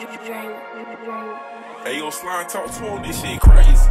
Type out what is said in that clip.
Hey, yo, slime talk to him. This shit crazy.